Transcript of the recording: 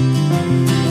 Música